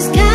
just got